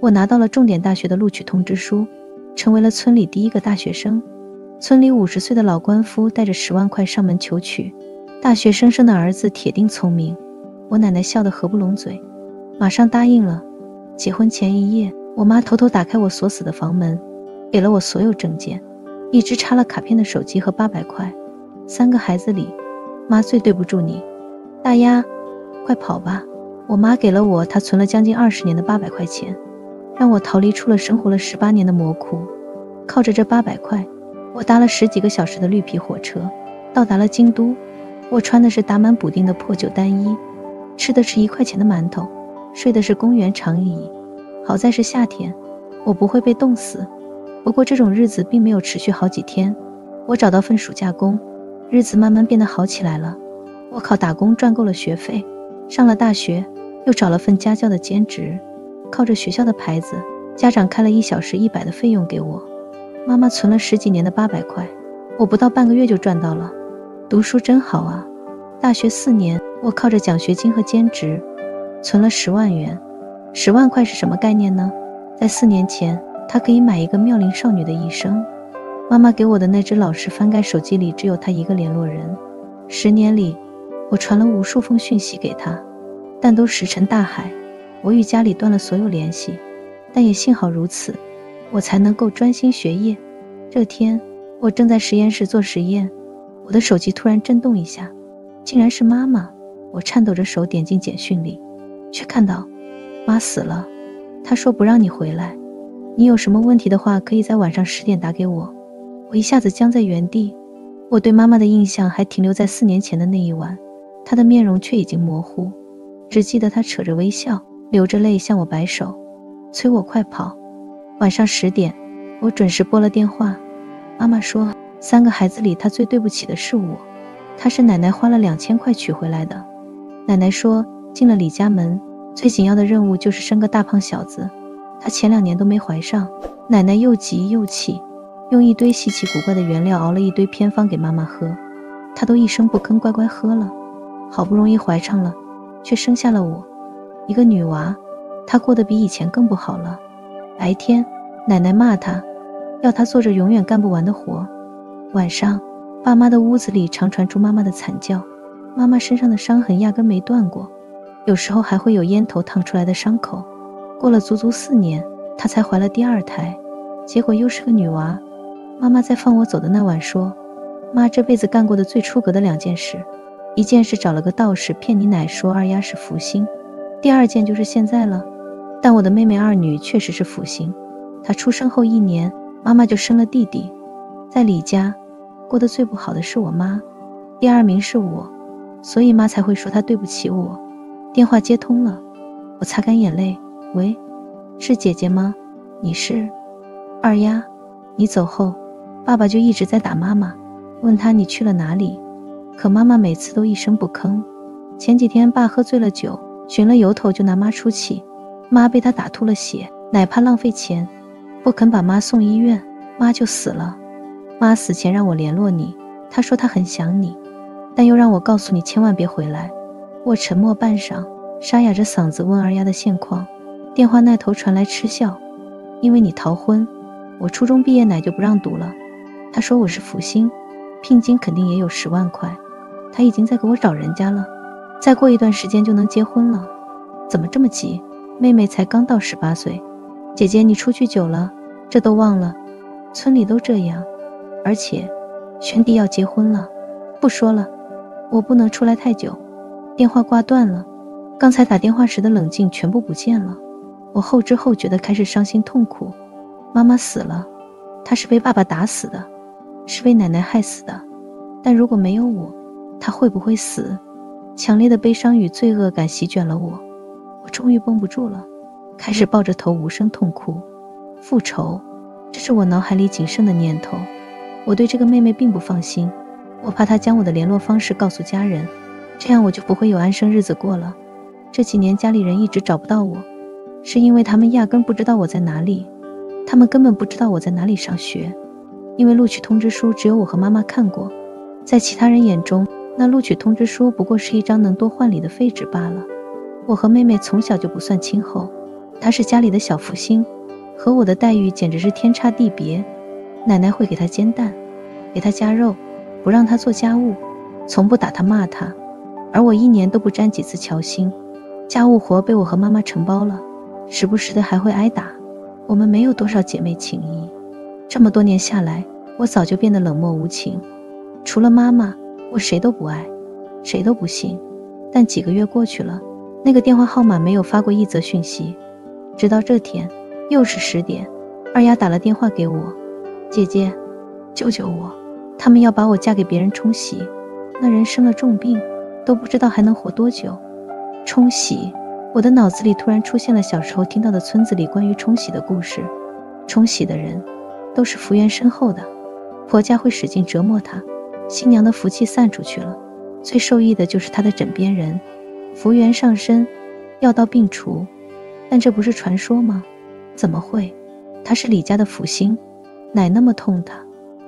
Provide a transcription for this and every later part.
我拿到了重点大学的录取通知书，成为了村里第一个大学生。村里五十岁的老官夫带着十万块上门求娶，大学生生的儿子铁定聪明。我奶奶笑得合不拢嘴，马上答应了。结婚前一夜，我妈偷偷打开我锁死的房门，给了我所有证件，一只插了卡片的手机和八百块。三个孩子里，妈最对不住你，大丫，快跑吧！我妈给了我她存了将近二十年的八百块钱，让我逃离出了生活了十八年的魔窟。靠着这八百块。我搭了十几个小时的绿皮火车，到达了京都。我穿的是打满补丁的破旧单衣，吃的是一块钱的馒头，睡的是公园长椅。好在是夏天，我不会被冻死。不过这种日子并没有持续好几天。我找到份暑假工，日子慢慢变得好起来了。我靠打工赚够了学费，上了大学，又找了份家教的兼职，靠着学校的牌子，家长开了一小时一百的费用给我。妈妈存了十几年的八百块，我不到半个月就赚到了。读书真好啊！大学四年，我靠着奖学金和兼职，存了十万元。十万块是什么概念呢？在四年前，它可以买一个妙龄少女的一生。妈妈给我的那只老式翻盖手机里只有她一个联络人。十年里，我传了无数封讯息给她，但都石沉大海。我与家里断了所有联系，但也幸好如此。我才能够专心学业。这天，我正在实验室做实验，我的手机突然震动一下，竟然是妈妈。我颤抖着手点进简讯里，却看到妈死了。她说不让你回来，你有什么问题的话，可以在晚上十点打给我。我一下子僵在原地。我对妈妈的印象还停留在四年前的那一晚，她的面容却已经模糊，只记得她扯着微笑，流着泪向我摆手，催我快跑。晚上十点，我准时拨了电话。妈妈说，三个孩子里，她最对不起的是我。她是奶奶花了两千块娶回来的。奶奶说，进了李家门，最紧要的任务就是生个大胖小子。她前两年都没怀上。奶奶又急又气，用一堆稀奇古怪的原料熬了一堆偏方给妈妈喝，她都一声不吭，乖乖喝了。好不容易怀上了，却生下了我，一个女娃。她过得比以前更不好了。白天，奶奶骂她，要她做着永远干不完的活。晚上，爸妈的屋子里常传出妈妈的惨叫。妈妈身上的伤痕压根没断过，有时候还会有烟头烫出来的伤口。过了足足四年，她才怀了第二胎，结果又是个女娃。妈妈在放我走的那晚说：“妈这辈子干过的最出格的两件事，一件是找了个道士骗你奶说二丫是福星，第二件就是现在了。”但我的妹妹二女确实是福星，她出生后一年，妈妈就生了弟弟。在李家，过得最不好的是我妈，第二名是我，所以妈才会说她对不起我。电话接通了，我擦干眼泪，喂，是姐姐吗？你是二丫？你走后，爸爸就一直在打妈妈，问她你去了哪里，可妈妈每次都一声不吭。前几天爸喝醉了酒，寻了由头就拿妈出气。妈被他打吐了血，奶怕浪费钱，不肯把妈送医院，妈就死了。妈死前让我联络你，她说她很想你，但又让我告诉你千万别回来。我沉默半晌，沙哑着嗓子问二丫的现况。电话那头传来嗤笑：“因为你逃婚，我初中毕业奶就不让读了。”他说我是福星，聘金肯定也有十万块，他已经在给我找人家了，再过一段时间就能结婚了。怎么这么急？妹妹才刚到十八岁，姐姐你出去久了，这都忘了。村里都这样，而且，轩弟要结婚了，不说了，我不能出来太久。电话挂断了，刚才打电话时的冷静全部不见了。我后知后觉的开始伤心痛苦。妈妈死了，她是被爸爸打死的，是被奶奶害死的。但如果没有我，她会不会死？强烈的悲伤与罪恶感席卷了我。我终于绷不住了，开始抱着头无声痛哭。复仇，这是我脑海里仅剩的念头。我对这个妹妹并不放心，我怕她将我的联络方式告诉家人，这样我就不会有安生日子过了。这几年家里人一直找不到我，是因为他们压根不知道我在哪里，他们根本不知道我在哪里上学，因为录取通知书只有我和妈妈看过，在其他人眼中，那录取通知书不过是一张能多换礼的废纸罢了。我和妹妹从小就不算亲厚，她是家里的小福星，和我的待遇简直是天差地别。奶奶会给她煎蛋，给她夹肉，不让她做家务，从不打她骂她，而我一年都不沾几次乔星，家务活被我和妈妈承包了，时不时的还会挨打。我们没有多少姐妹情谊，这么多年下来，我早就变得冷漠无情，除了妈妈，我谁都不爱，谁都不信。但几个月过去了，那个电话号码没有发过一则讯息，直到这天，又是十点，二丫打了电话给我，姐姐，救救我，他们要把我嫁给别人冲喜，那人生了重病，都不知道还能活多久，冲喜。我的脑子里突然出现了小时候听到的村子里关于冲喜的故事。冲喜的人都是福缘深厚的，婆家会使劲折磨她，新娘的福气散出去了，最受益的就是她的枕边人，福缘上身，药到病除。但这不是传说吗？怎么会？她是李家的福星，奶那么痛她。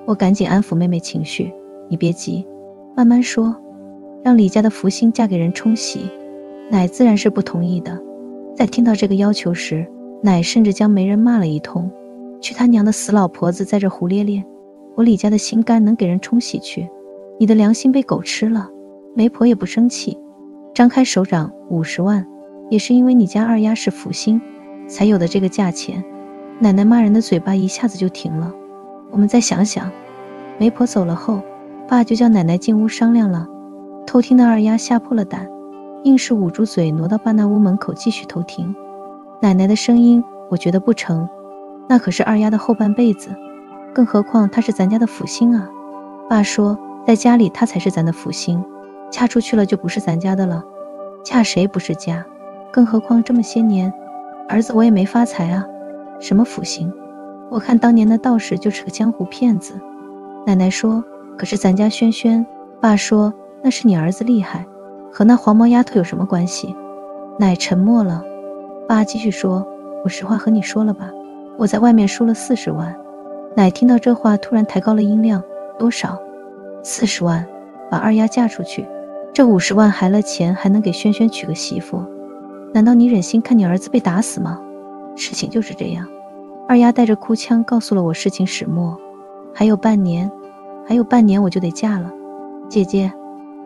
我赶紧安抚妹妹情绪，你别急，慢慢说，让李家的福星嫁给人冲喜。奶自然是不同意的，在听到这个要求时，奶甚至将媒人骂了一通：“去他娘的死老婆子，在这胡咧咧！我李家的心肝能给人冲洗去？你的良心被狗吃了！”媒婆也不生气，张开手掌五十万，也是因为你家二丫是福星，才有的这个价钱。奶奶骂人的嘴巴一下子就停了。我们再想想，媒婆走了后，爸就叫奶奶进屋商量了。偷听的二丫吓破了胆。硬是捂住嘴，挪到爸那屋门口继续偷听。奶奶的声音，我觉得不成，那可是二丫的后半辈子，更何况他是咱家的福星啊。爸说，在家里他才是咱的福星，嫁出去了就不是咱家的了。嫁谁不是家？更何况这么些年，儿子我也没发财啊。什么福星？我看当年的道士就是个江湖骗子。奶奶说，可是咱家轩轩。爸说，那是你儿子厉害。和那黄毛丫头有什么关系？奶沉默了。爸继续说：“我实话和你说了吧，我在外面输了四十万。”奶听到这话，突然抬高了音量：“多少？四十万，把二丫嫁出去，这五十万还了钱，还能给轩轩娶个媳妇。难道你忍心看你儿子被打死吗？事情就是这样。”二丫带着哭腔告诉了我事情始末：“还有半年，还有半年我就得嫁了，姐姐，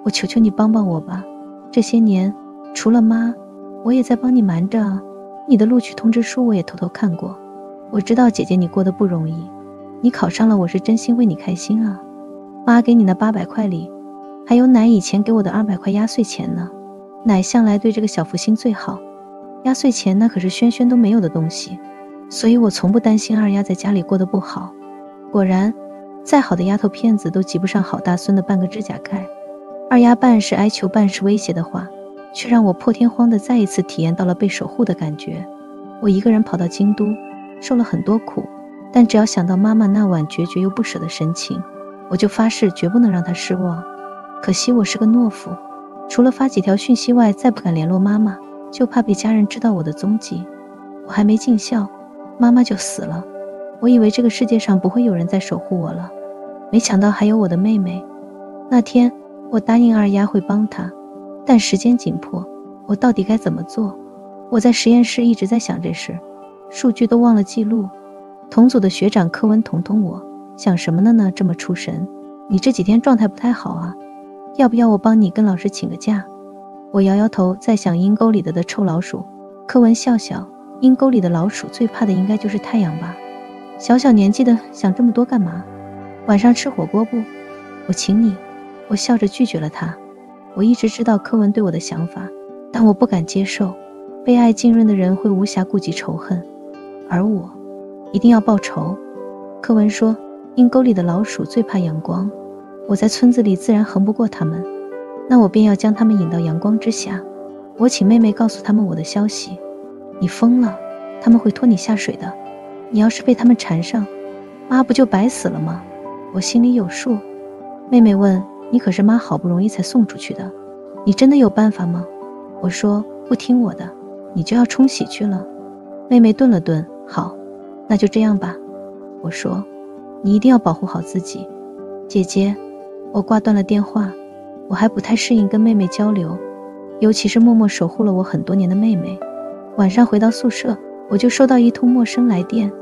我求求你帮帮我吧。”这些年，除了妈，我也在帮你瞒着。你的录取通知书我也偷偷看过。我知道姐姐你过得不容易，你考上了，我是真心为你开心啊。妈给你那八百块里，还有奶以前给我的二百块压岁钱呢。奶向来对这个小福星最好，压岁钱那可是轩轩都没有的东西，所以我从不担心二丫在家里过得不好。果然，再好的丫头片子都及不上好大孙的半个指甲盖。二丫半是哀求半是威胁的话，却让我破天荒的再一次体验到了被守护的感觉。我一个人跑到京都，受了很多苦，但只要想到妈妈那晚决绝又不舍的神情，我就发誓绝不能让她失望。可惜我是个懦夫，除了发几条讯息外，再不敢联络妈妈，就怕被家人知道我的踪迹。我还没尽孝，妈妈就死了。我以为这个世界上不会有人再守护我了，没想到还有我的妹妹。那天。我答应二丫会帮她，但时间紧迫，我到底该怎么做？我在实验室一直在想这事，数据都忘了记录。同组的学长柯文捅捅我，想什么呢呢？这么出神？你这几天状态不太好啊，要不要我帮你跟老师请个假？我摇摇头，在想阴沟里的的臭老鼠。柯文笑笑，阴沟里的老鼠最怕的应该就是太阳吧？小小年纪的想这么多干嘛？晚上吃火锅不？我请你。我笑着拒绝了他。我一直知道柯文对我的想法，但我不敢接受。被爱浸润的人会无暇顾及仇恨，而我一定要报仇。柯文说：“阴沟里的老鼠最怕阳光，我在村子里自然横不过他们，那我便要将他们引到阳光之下。我请妹妹告诉他们我的消息。你疯了？他们会拖你下水的。你要是被他们缠上，妈不就白死了吗？我心里有数。”妹妹问。你可是妈好不容易才送出去的，你真的有办法吗？我说不听我的，你就要冲喜去了。妹妹顿了顿，好，那就这样吧。我说，你一定要保护好自己，姐姐。我挂断了电话，我还不太适应跟妹妹交流，尤其是默默守护了我很多年的妹妹。晚上回到宿舍，我就收到一通陌生来电，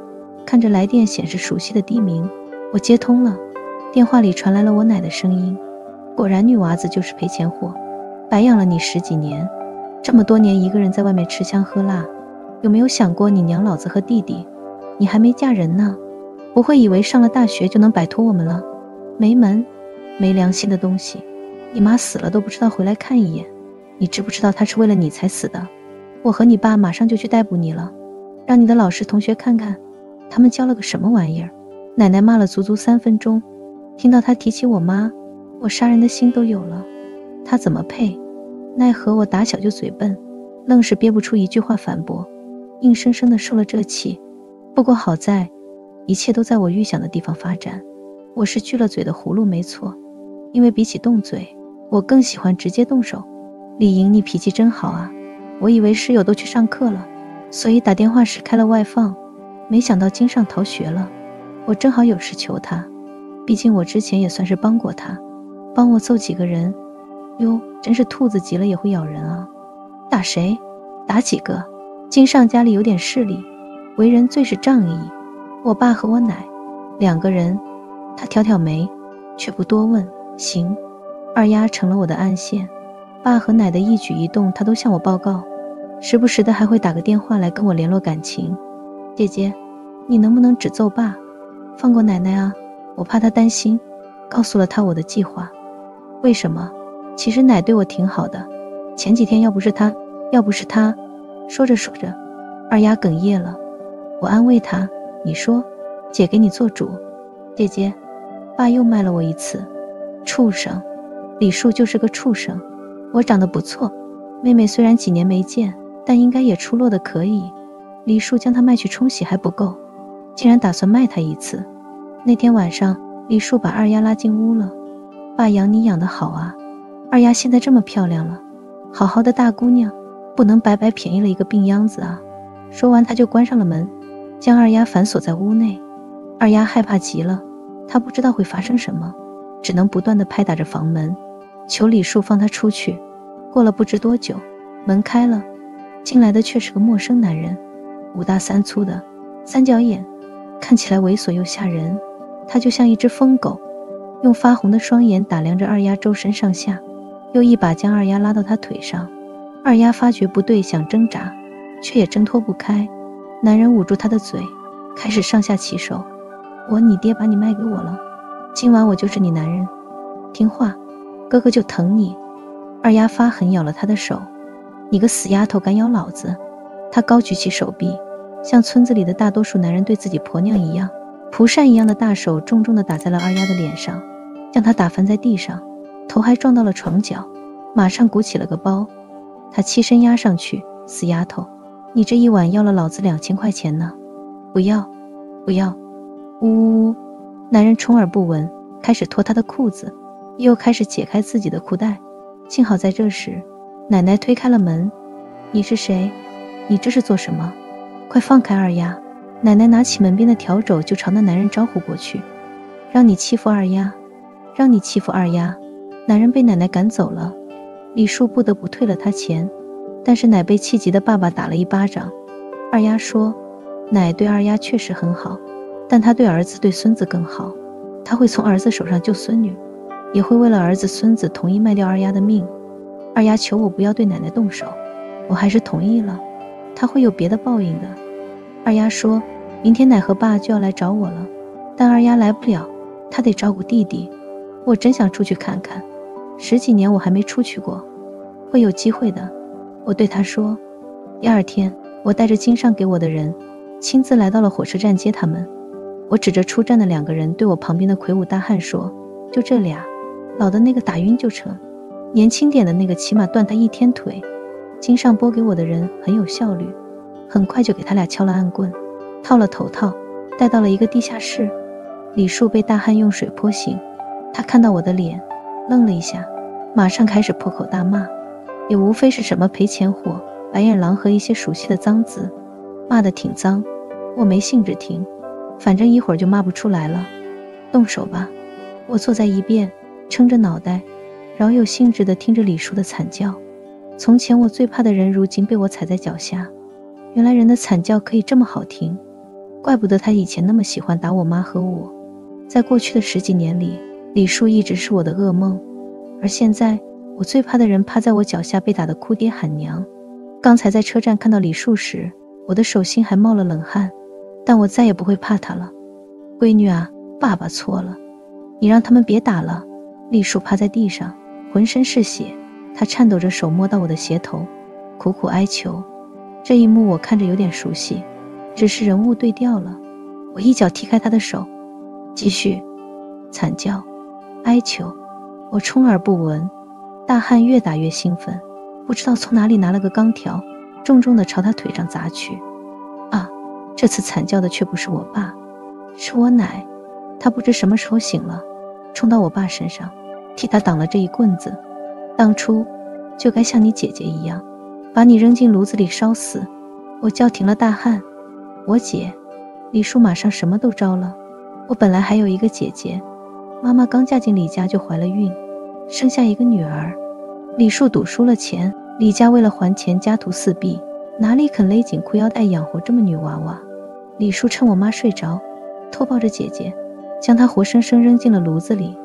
看着来电显示熟悉的地名，我接通了，电话里传来了我奶的声音。果然，女娃子就是赔钱货，白养了你十几年，这么多年一个人在外面吃香喝辣，有没有想过你娘老子和弟弟？你还没嫁人呢，不会以为上了大学就能摆脱我们了？没门，没良心的东西！你妈死了都不知道回来看一眼，你知不知道她是为了你才死的？我和你爸马上就去逮捕你了，让你的老师同学看看，他们教了个什么玩意儿！奶奶骂了足足三分钟，听到他提起我妈。我杀人的心都有了，她怎么配？奈何我打小就嘴笨，愣是憋不出一句话反驳，硬生生的受了这气。不过好在，一切都在我预想的地方发展。我是锯了嘴的葫芦没错，因为比起动嘴，我更喜欢直接动手。李莹，你脾气真好啊！我以为室友都去上课了，所以打电话时开了外放，没想到金上逃学了。我正好有事求他，毕竟我之前也算是帮过他。帮我揍几个人，哟，真是兔子急了也会咬人啊！打谁？打几个？金上家里有点势力，为人最是仗义。我爸和我奶两个人。他挑挑眉，却不多问。行，二丫成了我的暗线，爸和奶的一举一动他都向我报告，时不时的还会打个电话来跟我联络感情。姐姐，你能不能只揍爸，放过奶奶啊？我怕他担心。告诉了他我的计划。为什么？其实奶对我挺好的。前几天要不是他，要不是他，说着说着，二丫哽咽了。我安慰她：“你说，姐给你做主。”姐姐，爸又卖了我一次。畜生，李树就是个畜生。我长得不错，妹妹虽然几年没见，但应该也出落的可以。李树将她卖去冲洗还不够，竟然打算卖她一次。那天晚上，李树把二丫拉进屋了。爸养你养得好啊，二丫现在这么漂亮了，好好的大姑娘，不能白白便宜了一个病秧子啊！说完，他就关上了门，将二丫反锁在屋内。二丫害怕极了，她不知道会发生什么，只能不断的拍打着房门，求李树放她出去。过了不知多久，门开了，进来的却是个陌生男人，五大三粗的，三角眼，看起来猥琐又吓人。他就像一只疯狗。用发红的双眼打量着二丫周身上下，又一把将二丫拉到他腿上。二丫发觉不对，想挣扎，却也挣脱不开。男人捂住她的嘴，开始上下其手。我你爹把你卖给我了，今晚我就是你男人，听话，哥哥就疼你。二丫发狠咬了他的手，你个死丫头敢咬老子！他高举起手臂，像村子里的大多数男人对自己婆娘一样，蒲扇一样的大手重重地打在了二丫的脸上。将她打翻在地上，头还撞到了床角，马上鼓起了个包。他欺身压上去，死丫头，你这一晚要了老子两千块钱呢！不要，不要！呜呜呜！男人充耳不闻，开始脱他的裤子，又开始解开自己的裤带。幸好在这时，奶奶推开了门。你是谁？你这是做什么？快放开二丫！奶奶拿起门边的笤帚就朝那男人招呼过去，让你欺负二丫！让你欺负二丫，男人被奶奶赶走了，李树不得不退了他钱，但是奶被气急的爸爸打了一巴掌。二丫说：“奶对二丫确实很好，但他对儿子对孙子更好，他会从儿子手上救孙女，也会为了儿子孙子同意卖掉二丫的命。”二丫求我不要对奶奶动手，我还是同意了。他会有别的报应的。二丫说：“明天奶和爸就要来找我了，但二丫来不了，她得照顾弟弟。”我真想出去看看，十几年我还没出去过，会有机会的。我对他说。第二天，我带着金上给我的人，亲自来到了火车站接他们。我指着出站的两个人，对我旁边的魁梧大汉说：“就这俩，老的那个打晕就成，年轻点的那个起码断他一天腿。”金上拨给我的人很有效率，很快就给他俩敲了暗棍，套了头套，带到了一个地下室。李树被大汉用水泼醒。他看到我的脸，愣了一下，马上开始破口大骂，也无非是什么赔钱货、白眼狼和一些熟悉的脏字，骂得挺脏。我没兴致听，反正一会儿就骂不出来了。动手吧！我坐在一边，撑着脑袋，饶有兴致地听着李叔的惨叫。从前我最怕的人，如今被我踩在脚下。原来人的惨叫可以这么好听，怪不得他以前那么喜欢打我妈和我。在过去的十几年里，李叔一直是我的噩梦，而现在我最怕的人趴在我脚下被打得哭爹喊娘。刚才在车站看到李树时，我的手心还冒了冷汗，但我再也不会怕他了。闺女啊，爸爸错了，你让他们别打了。李树趴在地上，浑身是血，他颤抖着手摸到我的鞋头，苦苦哀求。这一幕我看着有点熟悉，只是人物对调了。我一脚踢开他的手，继续惨叫、哀求。我充耳不闻，大汉越打越兴奋，不知道从哪里拿了个钢条，重重地朝他腿上砸去。啊！这次惨叫的却不是我爸，是我奶。他不知什么时候醒了，冲到我爸身上，替他挡了这一棍子。当初就该像你姐姐一样。把你扔进炉子里烧死！我叫停了大汉。我姐，李叔马上什么都招了。我本来还有一个姐姐，妈妈刚嫁进李家就怀了孕，生下一个女儿。李树赌输了钱，李家为了还钱家徒四壁，哪里肯勒紧裤腰带养活这么女娃娃？李树趁我妈睡着，偷抱着姐姐，将她活生生扔进了炉子里。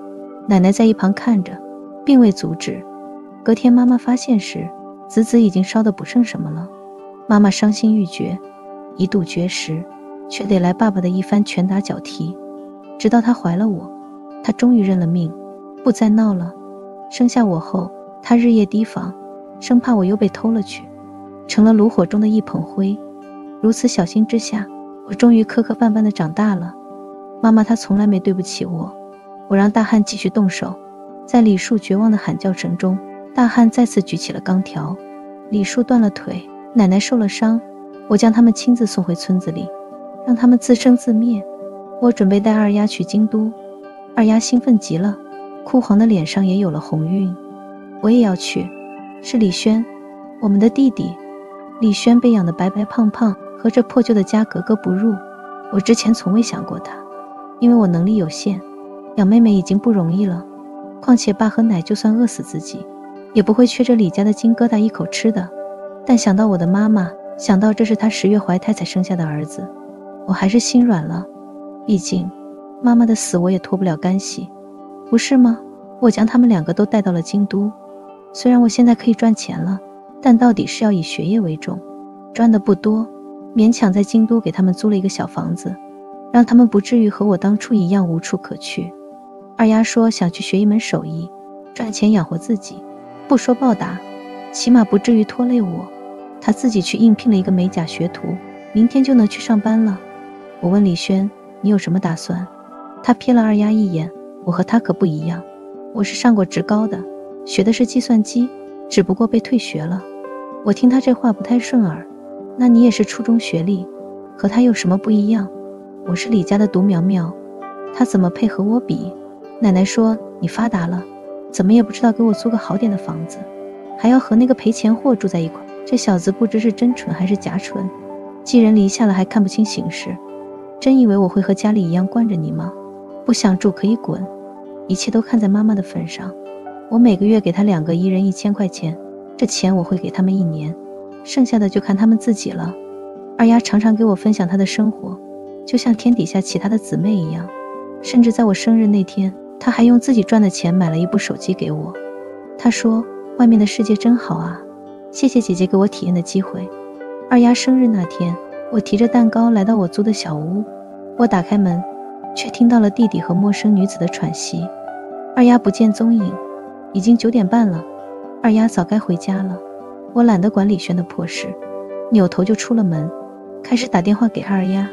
奶奶在一旁看着，并未阻止。隔天妈妈发现时。子子已经烧得不剩什么了，妈妈伤心欲绝，一度绝食，却得来爸爸的一番拳打脚踢，直到她怀了我，她终于认了命，不再闹了。生下我后，她日夜提防，生怕我又被偷了去，成了炉火中的一捧灰。如此小心之下，我终于磕磕绊绊地长大了。妈妈她从来没对不起我，我让大汉继续动手，在李树绝望的喊叫声中。大汉再次举起了钢条，李树断了腿，奶奶受了伤，我将他们亲自送回村子里，让他们自生自灭。我准备带二丫去京都，二丫兴奋极了，枯黄的脸上也有了红晕。我也要去，是李轩，我们的弟弟。李轩被养得白白胖胖，和这破旧的家格格不入。我之前从未想过他，因为我能力有限，养妹妹已经不容易了，况且爸和奶就算饿死自己。也不会缺着李家的金疙瘩一口吃的，但想到我的妈妈，想到这是她十月怀胎才生下的儿子，我还是心软了。毕竟，妈妈的死我也脱不了干系，不是吗？我将他们两个都带到了京都，虽然我现在可以赚钱了，但到底是要以学业为重，赚的不多，勉强在京都给他们租了一个小房子，让他们不至于和我当初一样无处可去。二丫说想去学一门手艺，赚钱养活自己。不说报答，起码不至于拖累我。他自己去应聘了一个美甲学徒，明天就能去上班了。我问李轩：“你有什么打算？”他瞥了二丫一眼：“我和他可不一样，我是上过职高的，学的是计算机，只不过被退学了。”我听他这话不太顺耳。那你也是初中学历，和他有什么不一样？我是李家的独苗苗，他怎么配和我比？奶奶说你发达了。怎么也不知道给我租个好点的房子，还要和那个赔钱货住在一块。这小子不知是真蠢还是假蠢，寄人篱下了还看不清形势。真以为我会和家里一样惯着你吗？不想住可以滚，一切都看在妈妈的份上。我每个月给他两个一人一千块钱，这钱我会给他们一年，剩下的就看他们自己了。二丫常常给我分享她的生活，就像天底下其他的姊妹一样，甚至在我生日那天。她还用自己赚的钱买了一部手机给我。她说：“外面的世界真好啊，谢谢姐姐给我体验的机会。”二丫生日那天，我提着蛋糕来到我租的小屋。我打开门，却听到了弟弟和陌生女子的喘息。二丫不见踪影，已经九点半了。二丫早该回家了。我懒得管李轩的破事，扭头就出了门，开始打电话给二丫。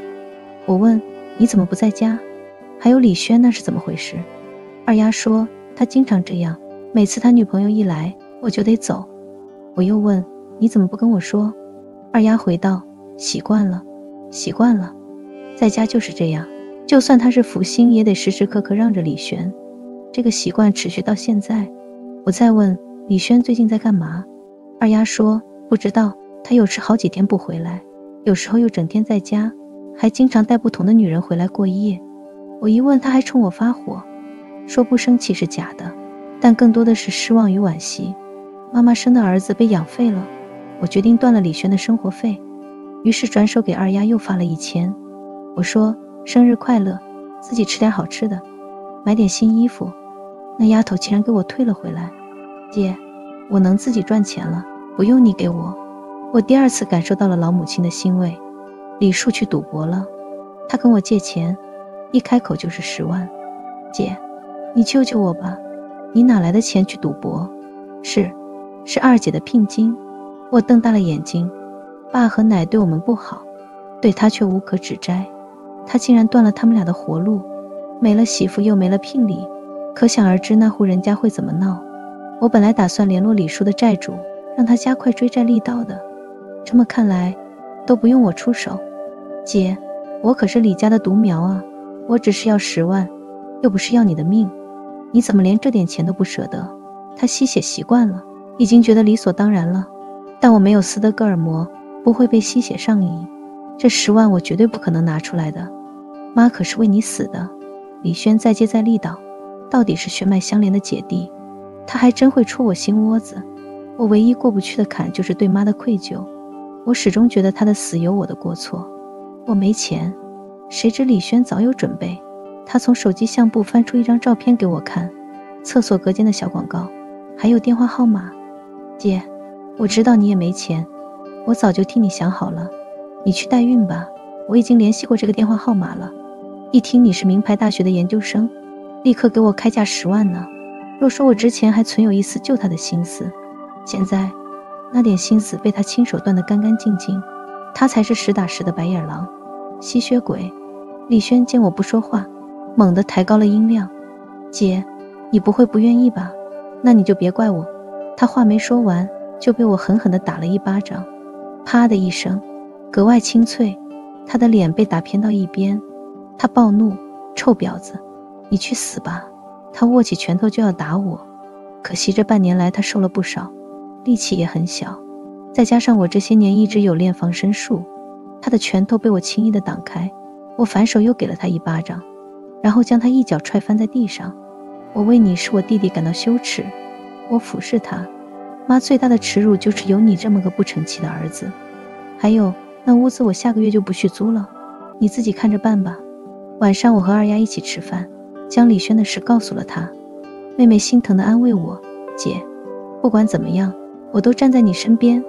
我问：“你怎么不在家？还有李轩，那是怎么回事？”二丫说：“他经常这样，每次他女朋友一来，我就得走。”我又问：“你怎么不跟我说？”二丫回道：“习惯了，习惯了，在家就是这样。就算他是福星，也得时时刻刻让着李轩。这个习惯持续到现在。”我再问：“李轩最近在干嘛？”二丫说：“不知道，他有时好几天不回来，有时候又整天在家，还经常带不同的女人回来过夜。”我一问，他还冲我发火。说不生气是假的，但更多的是失望与惋惜。妈妈生的儿子被养废了，我决定断了李轩的生活费。于是转手给二丫又发了一千。我说生日快乐，自己吃点好吃的，买点新衣服。那丫头竟然给我退了回来。姐，我能自己赚钱了，不用你给我。我第二次感受到了老母亲的欣慰。李树去赌博了，他跟我借钱，一开口就是十万。姐，你救救我吧！你哪来的钱去赌博？是，是二姐的聘金。我瞪大了眼睛。爸和奶对我们不好，对他却无可指摘。他竟然断了他们俩的活路，没了媳妇又没了聘礼，可想而知那户人家会怎么闹。我本来打算联络李叔的债主，让他加快追债力道的。这么看来，都不用我出手。姐，我可是李家的独苗啊！我只是要十万，又不是要你的命。你怎么连这点钱都不舍得？他吸血习惯了，已经觉得理所当然了。但我没有斯德哥尔摩。不会被吸血上瘾，这十万我绝对不可能拿出来的。妈可是为你死的。李轩再接再厉道：“到底是血脉相连的姐弟，他还真会戳我心窝子。我唯一过不去的坎就是对妈的愧疚。我始终觉得他的死有我的过错。我没钱，谁知李轩早有准备。他从手机相簿翻出一张照片给我看，厕所隔间的小广告，还有电话号码。姐，我知道你也没钱。”我早就替你想好了，你去代孕吧。我已经联系过这个电话号码了。一听你是名牌大学的研究生，立刻给我开价十万呢。若说我之前还存有一丝救他的心思，现在那点心思被他亲手断得干干净净。他才是实打实的白眼狼、吸血鬼。李轩见我不说话，猛地抬高了音量：“姐，你不会不愿意吧？那你就别怪我。”他话没说完，就被我狠狠地打了一巴掌。啪的一声，格外清脆，他的脸被打偏到一边，他暴怒：“臭婊子，你去死吧！”他握起拳头就要打我，可惜这半年来他瘦了不少，力气也很小，再加上我这些年一直有练防身术，他的拳头被我轻易的挡开。我反手又给了他一巴掌，然后将他一脚踹翻在地上。我为你是我弟弟感到羞耻，我俯视他。妈最大的耻辱就是有你这么个不成器的儿子，还有那屋子我下个月就不续租了，你自己看着办吧。晚上我和二丫一起吃饭，将李轩的事告诉了他。妹妹心疼的安慰我：“姐，不管怎么样，我都站在你身边。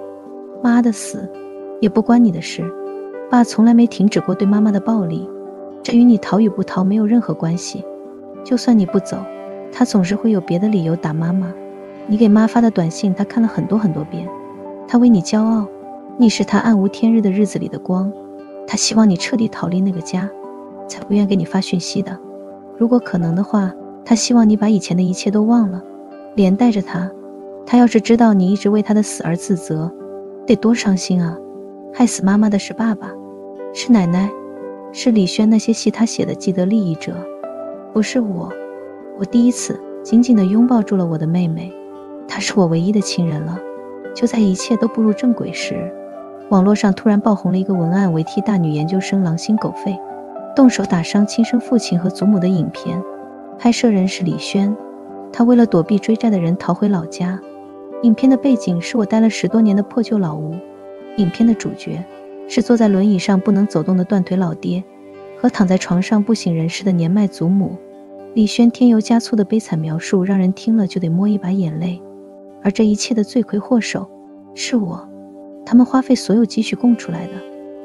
妈的死，也不关你的事。爸从来没停止过对妈妈的暴力，这与你逃与不逃没有任何关系。就算你不走，他总是会有别的理由打妈妈。”你给妈发的短信，他看了很多很多遍。他为你骄傲，你是他暗无天日的日子里的光。他希望你彻底逃离那个家，才不愿给你发讯息的。如果可能的话，他希望你把以前的一切都忘了，连带着他。他要是知道你一直为他的死而自责，得多伤心啊！害死妈妈的是爸爸，是奶奶，是李轩那些戏他写的既得利益者，不是我。我第一次紧紧地拥抱住了我的妹妹。她是我唯一的亲人了。就在一切都步入正轨时，网络上突然爆红了一个文案为替大女研究生狼心狗肺，动手打伤亲生父亲和祖母的影片。拍摄人是李轩，他为了躲避追债的人逃回老家。影片的背景是我待了十多年的破旧老屋。影片的主角是坐在轮椅上不能走动的断腿老爹，和躺在床上不省人事的年迈祖母。李轩添油加醋的悲惨描述，让人听了就得摸一把眼泪。而这一切的罪魁祸首是我，他们花费所有积蓄供出来的，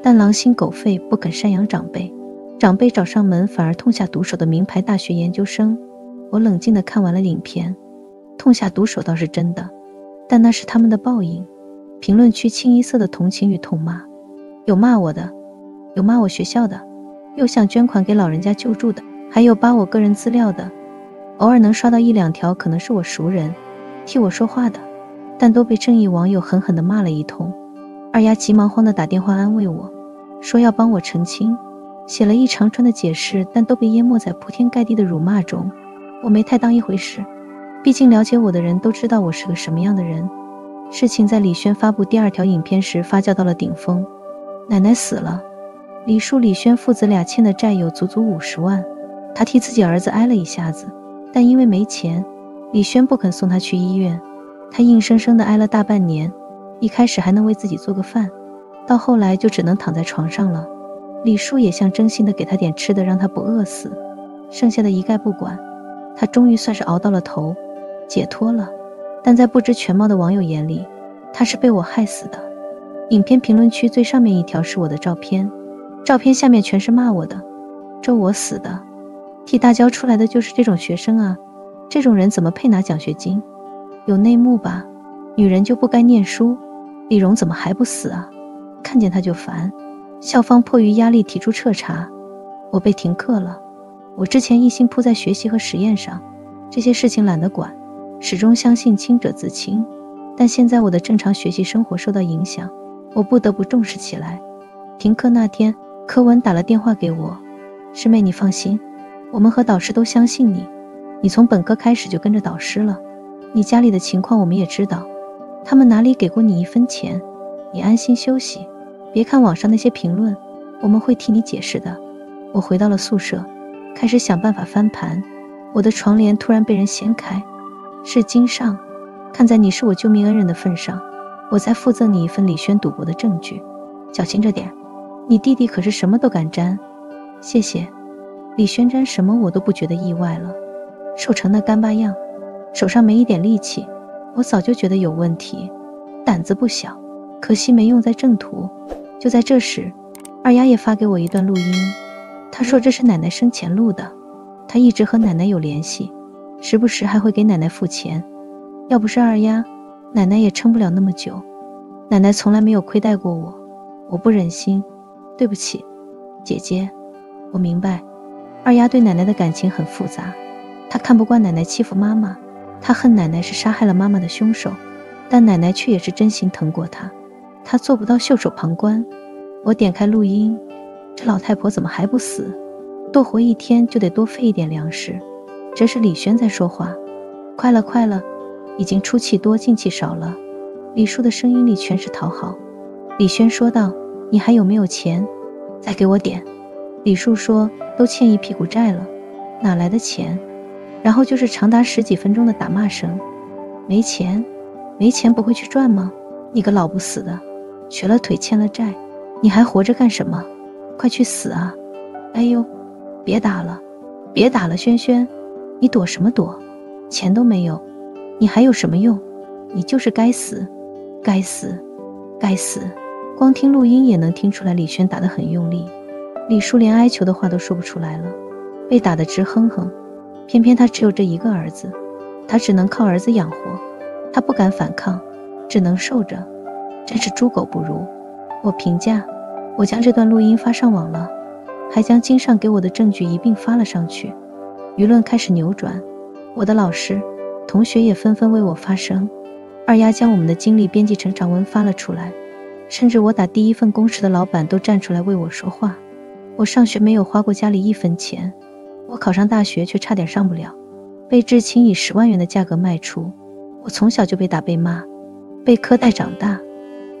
但狼心狗肺，不肯赡养长辈，长辈找上门反而痛下毒手的名牌大学研究生。我冷静地看完了影片，痛下毒手倒是真的，但那是他们的报应。评论区清一色的同情与痛骂，有骂我的，有骂我学校的，有想捐款给老人家救助的，还有扒我个人资料的，偶尔能刷到一两条，可能是我熟人。替我说话的，但都被正义网友狠狠地骂了一通。二丫急忙慌地打电话安慰我，说要帮我澄清，写了一长串的解释，但都被淹没在铺天盖地的辱骂中。我没太当一回事，毕竟了解我的人都知道我是个什么样的人。事情在李轩发布第二条影片时发酵到了顶峰。奶奶死了，李树、李轩父子俩欠的债有足足五十万，他替自己儿子挨了一下子，但因为没钱。李轩不肯送他去医院，他硬生生的挨了大半年。一开始还能为自己做个饭，到后来就只能躺在床上了。李叔也像真心的给他点吃的，让他不饿死，剩下的一概不管。他终于算是熬到了头，解脱了。但在不知全貌的网友眼里，他是被我害死的。影片评论区最上面一条是我的照片，照片下面全是骂我的，咒我死的。替大娇出来的就是这种学生啊，这种人怎么配拿奖学金？有内幕吧？女人就不该念书？李荣怎么还不死啊？看见他就烦。校方迫于压力提出彻查，我被停课了。我之前一心扑在学习和实验上，这些事情懒得管，始终相信清者自清。但现在我的正常学习生活受到影响，我不得不重视起来。停课那天，柯文打了电话给我：“师妹，你放心，我们和导师都相信你。你从本科开始就跟着导师了，你家里的情况我们也知道，他们哪里给过你一分钱？你安心休息。”别看网上那些评论，我们会替你解释的。我回到了宿舍，开始想办法翻盘。我的床帘突然被人掀开，是金尚。看在你是我救命恩人的份上，我再附赠你一份李轩赌博的证据。小心着点，你弟弟可是什么都敢沾。谢谢，李轩沾什么我都不觉得意外了。瘦成那干巴样，手上没一点力气，我早就觉得有问题。胆子不小，可惜没用在正途。就在这时，二丫也发给我一段录音。她说这是奶奶生前录的。她一直和奶奶有联系，时不时还会给奶奶付钱。要不是二丫，奶奶也撑不了那么久。奶奶从来没有亏待过我，我不忍心。对不起，姐姐。我明白，二丫对奶奶的感情很复杂。她看不惯奶奶欺负妈妈，他恨奶奶是杀害了妈妈的凶手，但奶奶却也是真心疼过他。他做不到袖手旁观。我点开录音，这老太婆怎么还不死？多活一天就得多费一点粮食。这是李轩在说话。快了，快了，已经出气多进气少了。李叔的声音里全是讨好。李轩说道：“你还有没有钱？再给我点。”李叔说：“都欠一屁股债了，哪来的钱？”然后就是长达十几分钟的打骂声。没钱，没钱不会去赚吗？你个老不死的！瘸了腿，欠了债，你还活着干什么？快去死啊！哎呦，别打了，别打了，轩轩，你躲什么躲？钱都没有，你还有什么用？你就是该死，该死，该死！光听录音也能听出来，李轩打得很用力。李叔连哀求的话都说不出来了，被打得直哼哼。偏偏他只有这一个儿子，他只能靠儿子养活，他不敢反抗，只能受着。真是猪狗不如。我评价，我将这段录音发上网了，还将金尚给我的证据一并发了上去。舆论开始扭转，我的老师、同学也纷纷为我发声。二丫将我们的经历编辑成长文发了出来，甚至我打第一份工时的老板都站出来为我说话。我上学没有花过家里一分钱，我考上大学却差点上不了，被至亲以十万元的价格卖出。我从小就被打被骂，被苛待长大。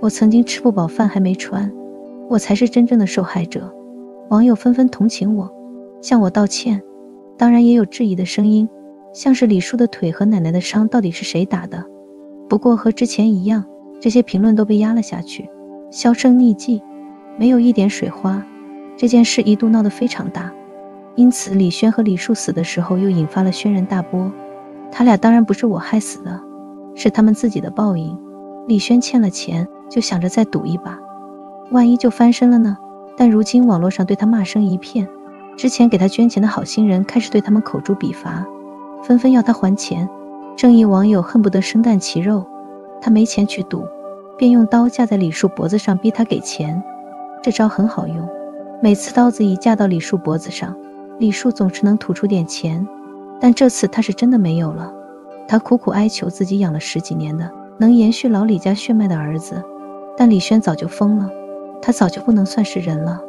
我曾经吃不饱饭还没穿，我才是真正的受害者。网友纷纷同情我，向我道歉，当然也有质疑的声音，像是李叔的腿和奶奶的伤到底是谁打的？不过和之前一样，这些评论都被压了下去，销声匿迹，没有一点水花。这件事一度闹得非常大，因此李轩和李树死的时候又引发了轩然大波。他俩当然不是我害死的，是他们自己的报应。李轩欠了钱。就想着再赌一把，万一就翻身了呢？但如今网络上对他骂声一片，之前给他捐钱的好心人开始对他们口诛笔伐，纷纷要他还钱。正义网友恨不得生啖其肉，他没钱去赌，便用刀架在李树脖子上逼他给钱。这招很好用，每次刀子一架到李树脖子上，李树总是能吐出点钱。但这次他是真的没有了，他苦苦哀求自己养了十几年的能延续老李家血脉的儿子。但李轩早就疯了，他早就不能算是人了。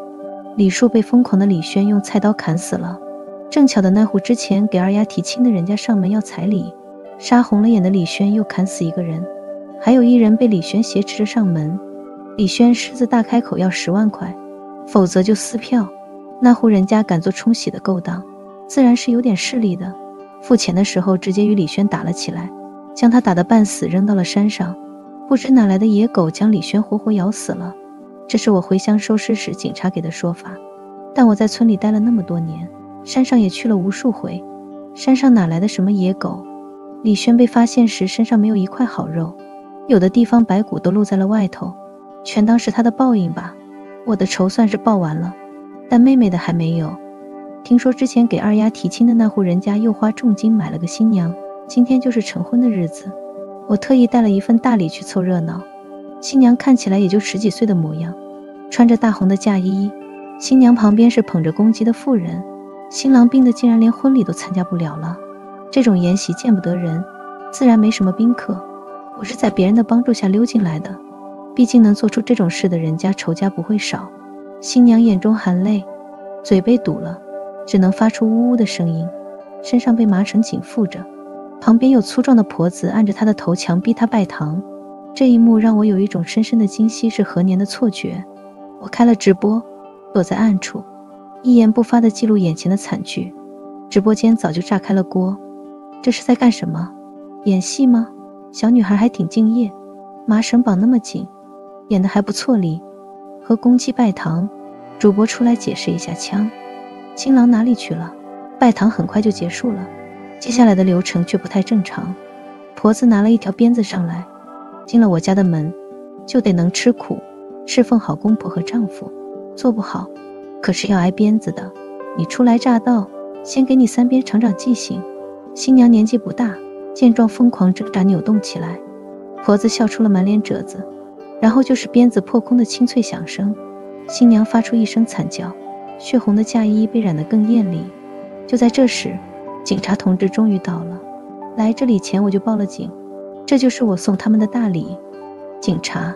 李树被疯狂的李轩用菜刀砍死了。正巧的那户之前给二丫提亲的人家上门要彩礼，杀红了眼的李轩又砍死一个人，还有一人被李轩挟持着上门。李轩狮子大开口要十万块，否则就撕票。那户人家敢做冲喜的勾当，自然是有点势力的。付钱的时候直接与李轩打了起来，将他打得半死，扔到了山上。不知哪来的野狗将李轩活活咬死了。这是我回乡收尸时警察给的说法。但我在村里待了那么多年，山上也去了无数回，山上哪来的什么野狗？李轩被发现时身上没有一块好肉，有的地方白骨都露在了外头，全当是他的报应吧。我的仇算是报完了，但妹妹的还没有。听说之前给二丫提亲的那户人家又花重金买了个新娘，今天就是成婚的日子。我特意带了一份大礼去凑热闹。新娘看起来也就十几岁的模样，穿着大红的嫁衣。新娘旁边是捧着公鸡的妇人。新郎病得竟然连婚礼都参加不了了。这种筵席见不得人，自然没什么宾客。我是在别人的帮助下溜进来的，毕竟能做出这种事的人家仇家不会少。新娘眼中含泪，嘴被堵了。只能发出呜呜的声音，身上被麻绳紧缚着，旁边有粗壮的婆子按着她的头，强逼她拜堂。这一幕让我有一种深深的今夕是何年的错觉。我开了直播，躲在暗处，一言不发地记录眼前的惨剧。直播间早就炸开了锅，这是在干什么？演戏吗？小女孩还挺敬业，麻绳绑那么紧，演得还不错哩。和公鸡拜堂，主播出来解释一下枪。新郎哪里去了？拜堂很快就结束了，接下来的流程却不太正常。婆子拿了一条鞭子上来，进了我家的门，就得能吃苦，侍奉好公婆和丈夫。做不好，可是要挨鞭子的。你初来乍到，先给你三鞭长长记性。新娘年纪不大，见状疯狂挣扎扭动起来，婆子笑出了满脸褶子，然后就是鞭子破空的清脆响声，新娘发出一声惨叫。血红的嫁衣被染得更艳丽。就在这时，警察同志终于到了。来这里前我就报了警，这就是我送他们的大礼。警察，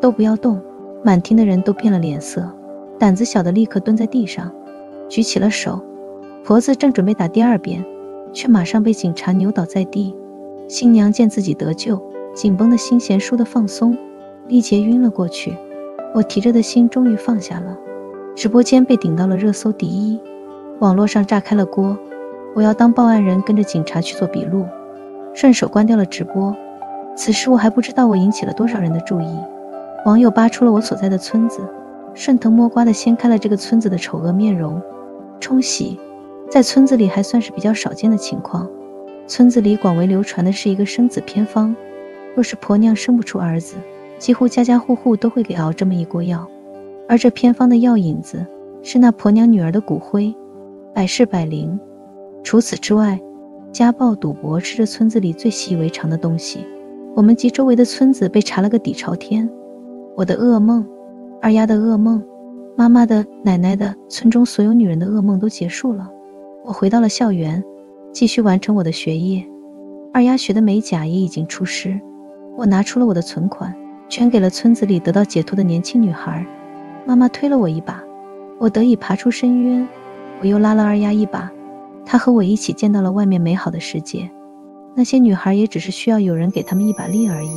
都不要动！满厅的人都变了脸色，胆子小的立刻蹲在地上，举起了手。婆子正准备打第二遍，却马上被警察扭倒在地。新娘见自己得救，紧绷的心弦倏地放松，力竭晕了过去。我提着的心终于放下了。直播间被顶到了热搜第一，网络上炸开了锅。我要当报案人，跟着警察去做笔录，顺手关掉了直播。此时我还不知道我引起了多少人的注意。网友扒出了我所在的村子，顺藤摸瓜地掀开了这个村子的丑恶面容。冲喜，在村子里还算是比较少见的情况。村子里广为流传的是一个生子偏方，若是婆娘生不出儿子，几乎家家户户都会给熬这么一锅药。而这偏方的药引子是那婆娘女儿的骨灰，百试百灵。除此之外，家暴、赌博是这村子里最习以为常的东西。我们及周围的村子被查了个底朝天。我的噩梦，二丫的噩梦，妈妈的、奶奶的，村中所有女人的噩梦都结束了。我回到了校园，继续完成我的学业。二丫学的美甲也已经出师。我拿出了我的存款，全给了村子里得到解脱的年轻女孩。妈妈推了我一把，我得以爬出深渊。我又拉了二丫一把，她和我一起见到了外面美好的世界。那些女孩也只是需要有人给她们一把力而已。